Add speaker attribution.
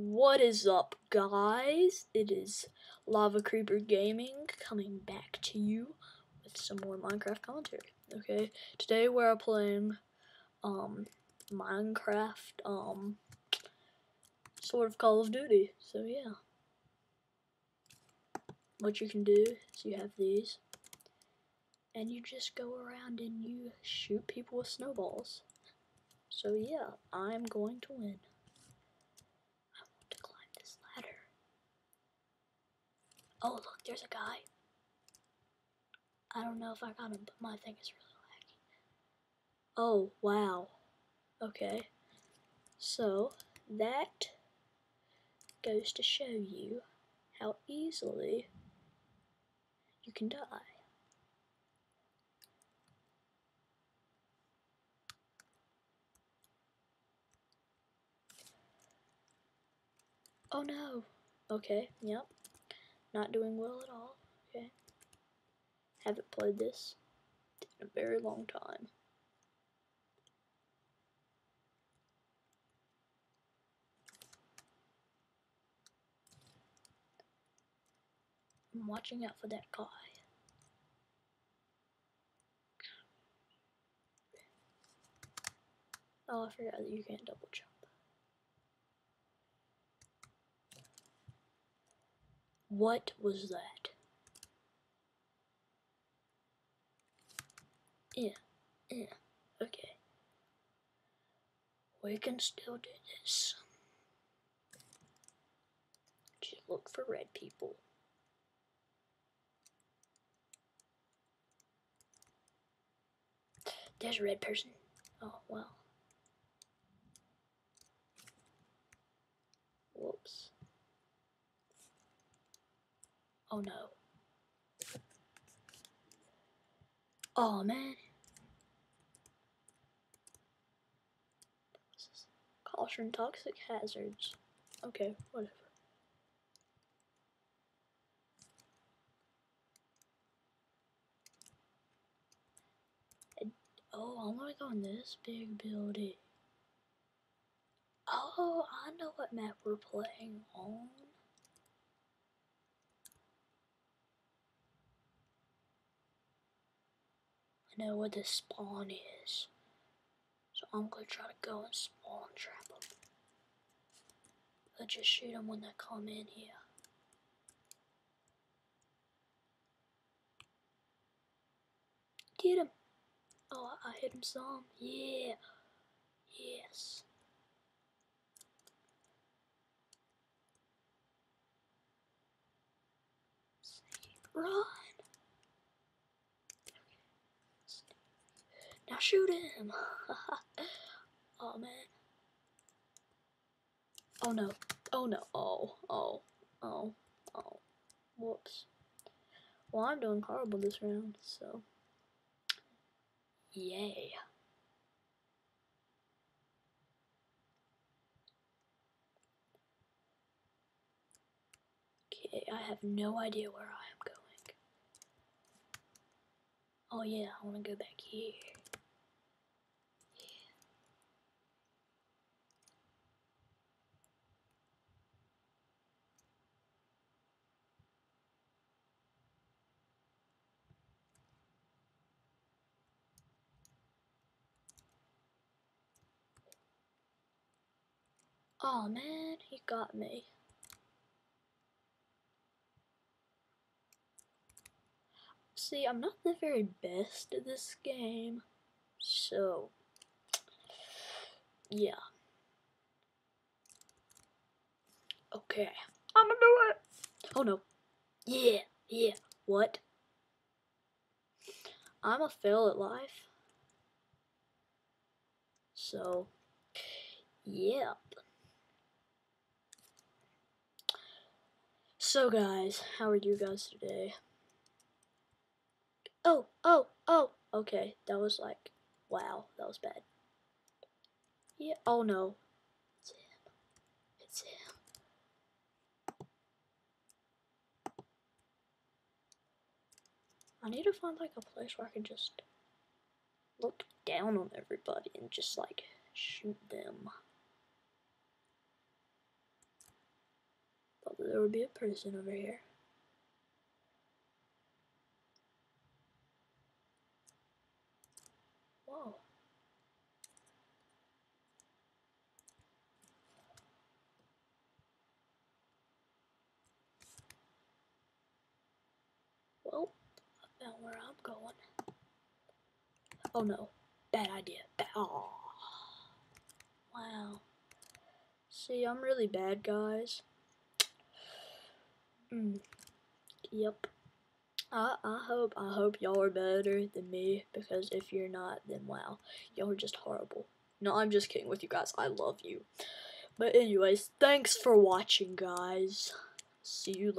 Speaker 1: What is up, guys? It is Lava Creeper Gaming coming back to you with some more Minecraft commentary. Okay, today we're playing um Minecraft um sort of Call of Duty. So yeah, what you can do is you have these, and you just go around and you shoot people with snowballs. So yeah, I'm going to win. I want to climb this ladder. Oh, look, there's a guy. I don't know if I got him, but my thing is really laggy. Oh, wow. Okay. So, that goes to show you how easily you can die. Oh no. Okay, yep. Not doing well at all. Okay. Haven't played this in a very long time. I'm watching out for that guy. Oh, I forgot that you can't double jump. What was that? Yeah, yeah, okay. We can still do this. Just look for red people. There's a red person. Oh, well. Whoops. Oh no. Oh man. Caution toxic hazards. Okay, whatever. Oh, I want to go in this big building. Oh, I know what map we're playing on. Know where the spawn is. So I'm gonna try to go and spawn trap them. Let's just shoot them when they come in here. Get him! Oh, I hit him some. Yeah. Yes. Run! Now shoot him! oh man. Oh no. Oh no. Oh. Oh. Oh. Oh. Whoops. Well, I'm doing horrible this round, so. Yay. Okay, I have no idea where I am going. Oh yeah, I want to go back here. Oh man, he got me. See, I'm not the very best at this game, so yeah. Okay, I'm gonna do it. Oh no. Yeah, yeah. What? I'm a fail at life. So, yep. So guys, how are you guys today? Oh, oh, oh, okay, that was like, wow, that was bad. Yeah, oh no. It's him. It's him. I need to find like a place where I can just look down on everybody and just like shoot them. Would be a person over here. Whoa. Well, I found where I'm going. Oh no, bad idea. Bad. Oh. Wow. See, I'm really bad, guys. Mm. Yep. I I hope I hope y'all are better than me because if you're not, then wow, y'all are just horrible. No, I'm just kidding with you guys. I love you. But anyways, thanks for watching, guys. See you later.